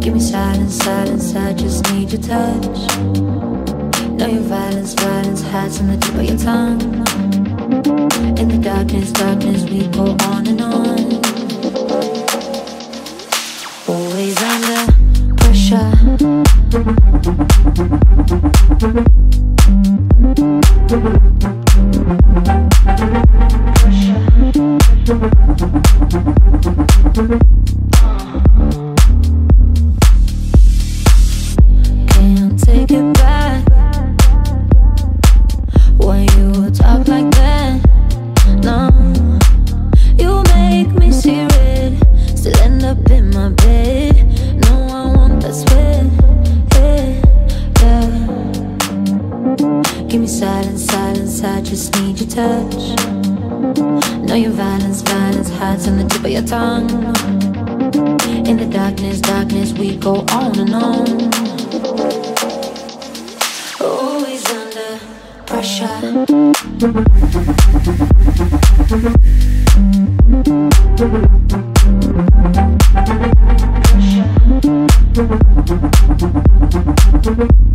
Give me silence, silence. I just need your touch. Know your violence, violence hides on the tip of your tongue. In the darkness, darkness, we go on and on. Always under pressure. Can't Give me silence, silence. I just need your touch. Know your violence, violence hides on the tip of your tongue. In the darkness, darkness, we go on and on. Always under pressure. I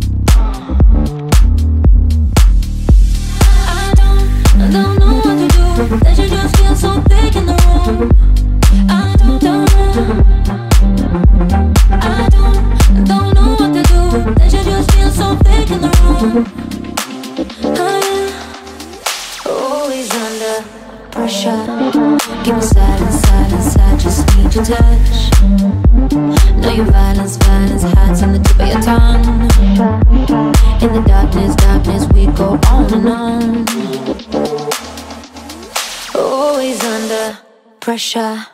pressure. Give me silence, silence. I just need your touch. Know your violence, violence hides on the tip of your tongue. In the darkness, darkness, we go on and on. Always under pressure.